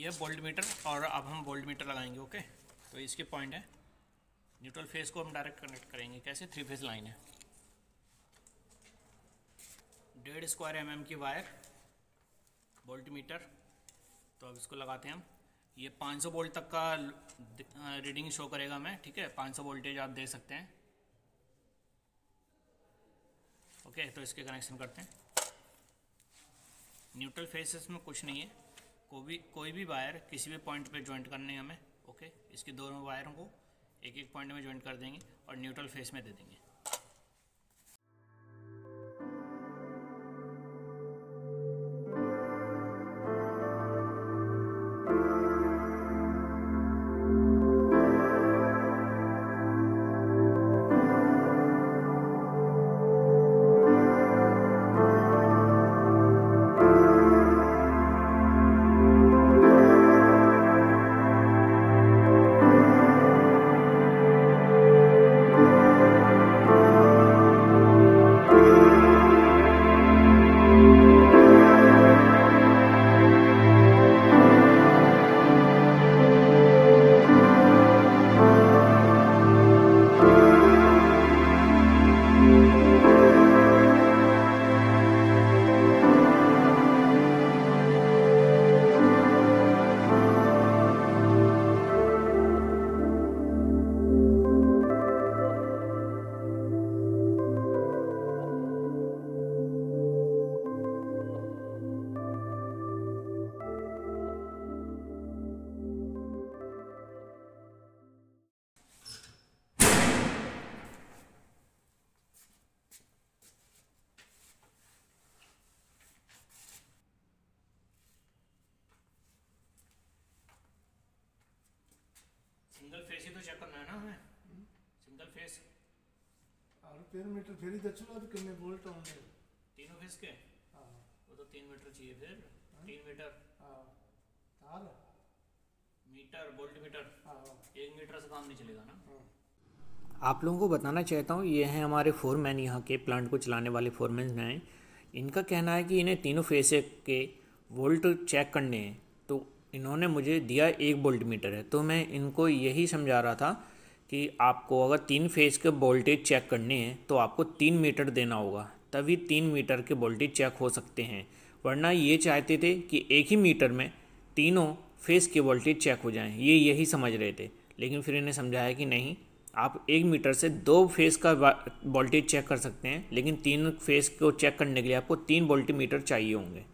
ये volt meter और अब हम वोल्ट मीटर लगाएँगे ओके तो इसके पॉइंट है। न्यूट्रल फेस को हम डायरेक्ट कनेक्ट करेंगे। कैसे? थ्री फेस लाइन है। डेढ़ स्क्वायर एम mm की वायर बोल्ट मीटर तो अब इसको लगाते हैं हम। ये 500 वोल्ट तक का रीडिंग शो करेगा मैं ठीक है? 500 वोल्टेज आप दे सकते हैं। ओके तो इसके कनेक्शन करते हैं। न्यूट्रल फेसेस में कुछ नहीं है। कोई भी कोई भी वायर किसी भी पॉइंट पे ज्वाइंट करने हमें ओके इसके दोनों वायरों को एक एक पॉइंट में ज्वाइंट कर देंगे और न्यूट्रल फेस में दे देंगे। सिंगल फेस ही तो चेक करना है ना हमें। Single phase. और फिर मीटर फिर ही दचलो तो कितने वोल्ट होंगे? तीनों फेस के? हाँ। वो तो 3 मीटर चाहिए फिर। हाँ। 3 मीटर। हाँ। तार? Meter volt meter. हाँ। 1 मीटर से काम नहीं चलेगा ना। हाँ। आप लोगों को बताना चाहता हूँ ये हैं हमारे फोरमैन यहाँ के प्लांट को चलाने वाले फोरमैन हैं। इनका कहना है कि इन्हें तीनों फेसे के वोल्ट चेक करने हैं। इन्होंने मुझे दिया एक वोल्ट मीटर है। तो मैं इनको यही समझा रहा था कि आपको अगर तीन फ़ेज़ के वोल्टेज चेक करने हैं तो आपको तीन मीटर देना होगा। तभी तीन मीटर के वोल्टेज चेक हो सकते हैं। वरना ये चाहते थे कि एक ही मीटर में तीनों फेस के वोल्टेज चेक हो जाएँ। ये यही समझ रहे थे। लेकिन फिर इन्हें समझाया कि नहीं, आप एक मीटर से दो फेस का वोल्टेज चेक कर सकते हैं, लेकिन तीन फेस को चेक करने के लिए आपको तीन वोल्ट मीटर चाहिए होंगे।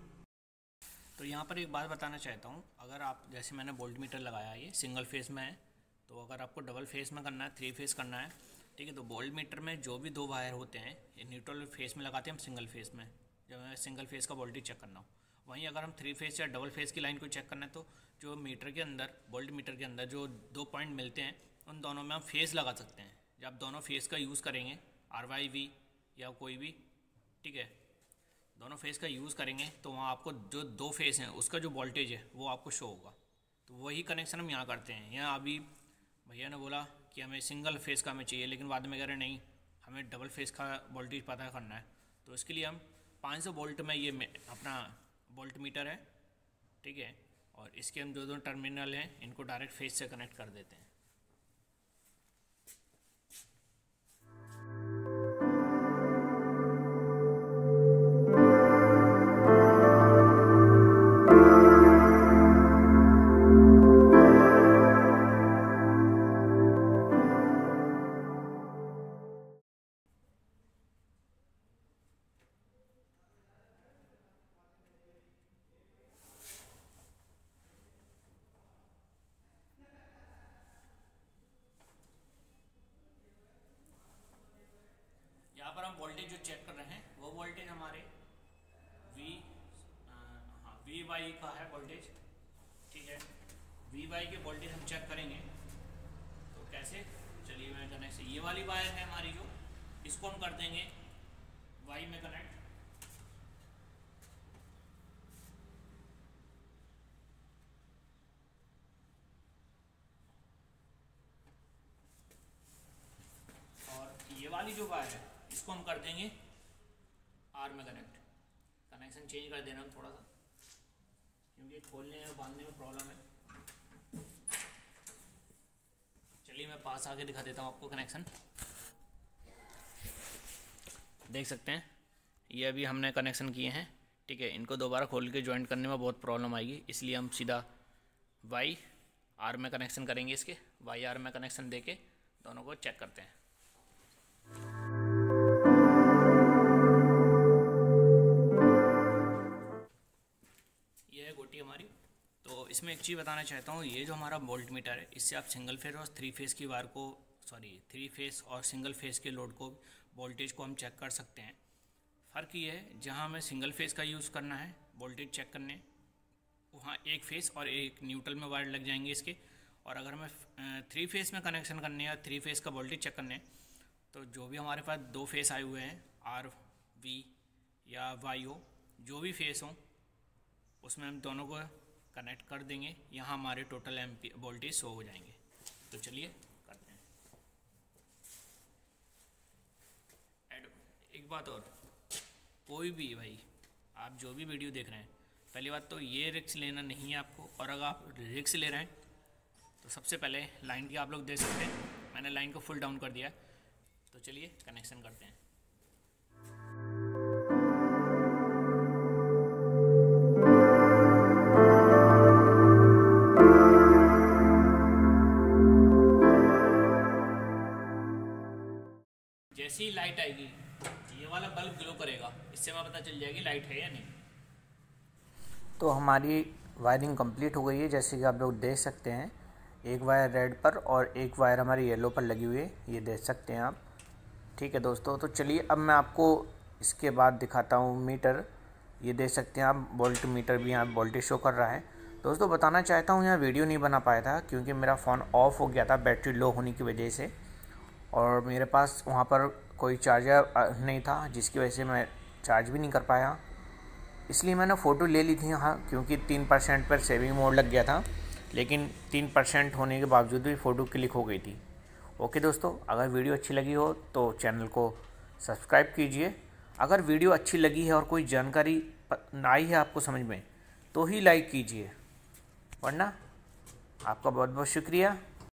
यहाँ पर एक बात बताना चाहता हूँ। अगर आप, जैसे मैंने वोल्ट मीटर लगाया, ये सिंगल फेस में है तो अगर आपको डबल फेस में करना है थ्री फेस करना है, ठीक है तो वोल्ट मीटर में जो भी दो वायर होते हैं, ये न्यूट्रल फेस में लगाते हैं, हम सिंगल फेस में, जब हमें सिंगल फेस का वोल्टेज चेक करना हो। वहीं अगर हम थ्री फेस या डबल फ़ेज़ की लाइन को चेक करना है तो जो मीटर के अंदर वोल्ट मीटर के अंदर जो दो पॉइंट मिलते हैं, उन दोनों में हम फेस लगा सकते हैं। जब दोनों फ़ेज़ का यूज़ करेंगे आर वाई वी या कोई भी, ठीक है दोनों फेस का यूज़ करेंगे तो वहाँ आपको जो दो फेस हैं, उसका जो वोल्टेज है, वो आपको शो होगा। तो वही कनेक्शन हम यहाँ करते हैं। यहाँ अभी भैया ने बोला कि हमें सिंगल फेस का हमें चाहिए, लेकिन बाद में कह रहे नहीं, हमें डबल फेस का वोल्टेज पता करना है। तो इसके लिए हम 500 वोल्ट में ये अपना वोल्ट मीटर है, ठीक है? और इसके हम जो दो टर्मिनल हैं, इनको डायरेक्ट फेस से कनेक्ट कर देते हैं। वोल्टेज जो चेक कर रहे हैं, वो वोल्टेज हमारे वी हाँ वी वाई का है वोल्टेज ठीक है? वी वाई के वोल्टेज हम चेक करेंगे। तो कैसे? चलिए मैं कनेक्ट ये वाली वायर है हमारी जो, इसको हम कर देंगे वाई में कनेक्ट ये वाली जो वायर है इसको हम कर देंगे आर में कनेक्ट कनेक्शन चेंज कर देना हम थोड़ा सा, क्योंकि खोलने में बांधने में प्रॉब्लम है। चलिए मैं पास आके दिखा देता हूँ आपको कनेक्शन देख सकते हैं, ये अभी हमने कनेक्शन किए हैं, ठीक है? इनको दोबारा खोल के ज्वाइंट करने में बहुत प्रॉब्लम आएगी, इसलिए हम सीधा वाई आर में कनेक्शन करेंगे इसके वाई आर में कनेक्शन दे के दोनों को चेक करते हैं। इसमें एक चीज़ बताना चाहता हूँ, ये जो हमारा वोल्ट मीटर है, इससे आप सिंगल फेस और थ्री फ़ेज़ की वायर को सॉरी थ्री फेस और सिंगल फेस के लोड को वोल्टेज को हम चेक कर सकते हैं। फ़र्क ये है, जहाँ हमें सिंगल फेस का यूज़ करना है वोल्टेज चेक करने, वहाँ एक फेस और एक न्यूट्रल में वायर लग जाएँगे इसके। और अगर हमें थ्री फेस में कनेक्शन करने या थ्री फेस का वोल्टेज चेक करने तो जो भी हमारे पास दो फेस आए हुए हैं आर वी या वाई हो जो भी फेस हो, उसमें हम दोनों को कनेक्ट कर देंगे, यहाँ हमारे टोटल एम वोल्टेज शो हो जाएँगे। तो चलिए करते हैं। एड एक बात और, कोई भी भाई, आप जो भी वीडियो देख रहे हैं, पहली बात तो ये रिक्स लेना नहीं है आपको, और अगर आप रिक्स ले रहे हैं तो सबसे पहले लाइन की आप लोग देख सकते हैं। मैंने लाइन को फुल डाउन कर दिया तो चलिए कनेक्शन करते हैं। जैसी ही लाइट आएगी। ये वाला बल्ब ग्लो करेगा। इससे हमें पता चल जाएगी लाइट है या नहीं। तो हमारी वायरिंग कंप्लीट हो गई है, जैसे कि आप लोग देख सकते हैं। एक वायर रेड पर और एक वायर हमारी येलो पर लगी हुई है। ये देख सकते हैं आप। ठीक है दोस्तों तो चलिए अब मैं आपको इसके बाद दिखाता हूँ मीटर ये देख सकते हैं आप वोल्ट मीटर भी यहाँ वोल्टेज शो कर रहा है। दोस्तों, बताना चाहता हूँ, यहाँ वीडियो नहीं बना पाया था, क्योंकि मेरा फ़ोन ऑफ़ हो गया था बैटरी लो होने की वजह से। और मेरे पास वहाँ पर कोई चार्जर नहीं था, जिसकी वजह से मैं चार्ज भी नहीं कर पाया। इसलिए मैंने फ़ोटो ले ली थी यहाँ, क्योंकि तीन परसेंट पर सेविंग मोड लग गया था। लेकिन तीन परसेंट होने के बावजूद भी फ़ोटो क्लिक हो गई थी। ओके दोस्तों, अगर वीडियो अच्छी लगी हो तो चैनल को सब्सक्राइब कीजिए। अगर वीडियो अच्छी लगी है और कोई जानकारी आई है आपको समझ में तो ही लाइक कीजिए। वरना आपका बहुत बहुत शुक्रिया।